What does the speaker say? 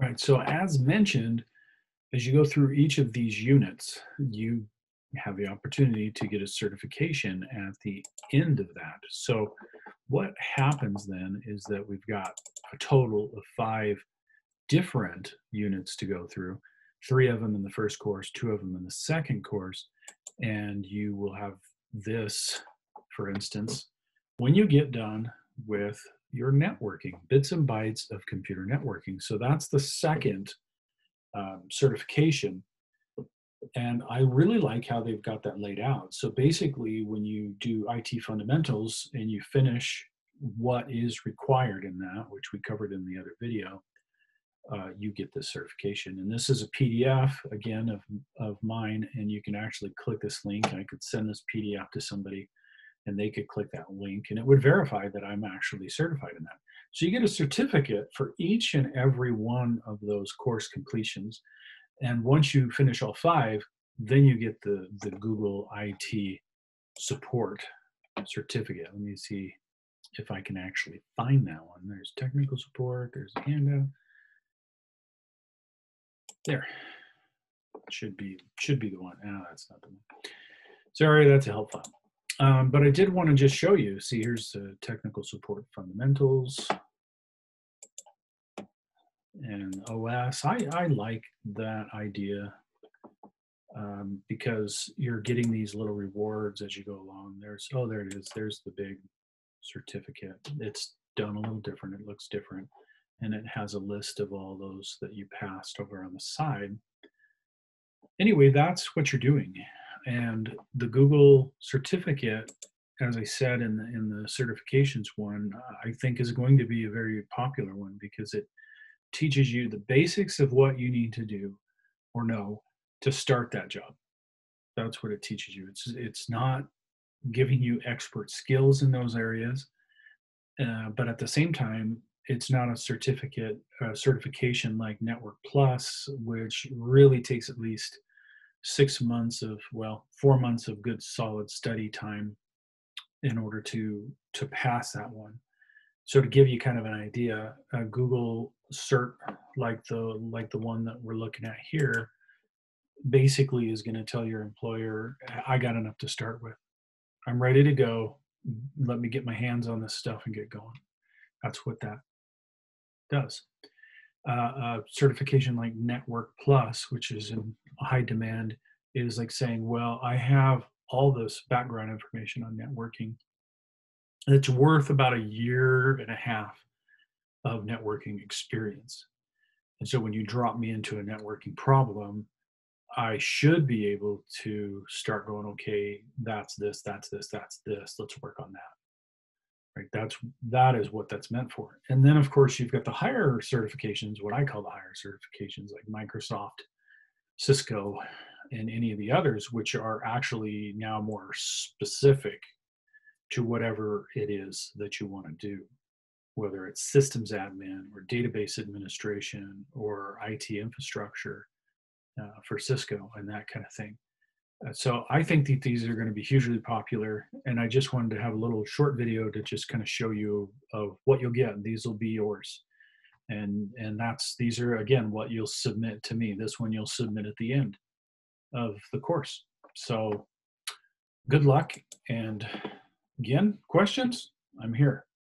Right. So as mentioned, as you go through each of these units, you have the opportunity to get a certification at the end of that. So what happens then is that we've got a total of five different units to go through, three of them in the first course, two of them in the second course, and you will have this, for instance, when you get done with your networking, bits and bytes of computer networking. So that's the second um, certification. And I really like how they've got that laid out. So basically, when you do IT fundamentals and you finish what is required in that, which we covered in the other video, uh, you get this certification. And this is a PDF, again, of, of mine, and you can actually click this link. I could send this PDF to somebody and they could click that link and it would verify that I'm actually certified in that. So you get a certificate for each and every one of those course completions. And once you finish all five, then you get the, the Google IT support certificate. Let me see if I can actually find that one. There's technical support, there's a handout. There. Should be should be the one. Ah, that's not the one. Sorry, that's a help file. Um, but I did want to just show you, see here's the technical support fundamentals and OS. I, I like that idea um, because you're getting these little rewards as you go along. There's, oh, there it is. There's the big certificate. It's done a little different. It looks different. And it has a list of all those that you passed over on the side. Anyway, that's what you're doing. And the Google certificate, as I said in the, in the certifications one, I think is going to be a very popular one because it teaches you the basics of what you need to do or know to start that job. That's what it teaches you. It's it's not giving you expert skills in those areas, uh, but at the same time, it's not a certificate a certification like Network Plus, which really takes at least six months of well four months of good solid study time in order to to pass that one. So to give you kind of an idea a google cert like the like the one that we're looking at here basically is going to tell your employer i got enough to start with. I'm ready to go. Let me get my hands on this stuff and get going. That's what that does uh, a certification like Network Plus, which is in high demand, is like saying, well, I have all this background information on networking. It's worth about a year and a half of networking experience. And so when you drop me into a networking problem, I should be able to start going, okay, that's this, that's this, that's this. Let's work on that right? That's that is what that's meant for. And then of course you've got the higher certifications what i call the higher certifications like microsoft cisco and any of the others which are actually now more specific to whatever it is that you want to do whether it's systems admin or database administration or it infrastructure uh, for cisco and that kind of thing so I think that these are going to be hugely popular, and I just wanted to have a little short video to just kind of show you of what you'll get. These will be yours, and and that's these are again what you'll submit to me. This one you'll submit at the end of the course. So good luck, and again, questions? I'm here.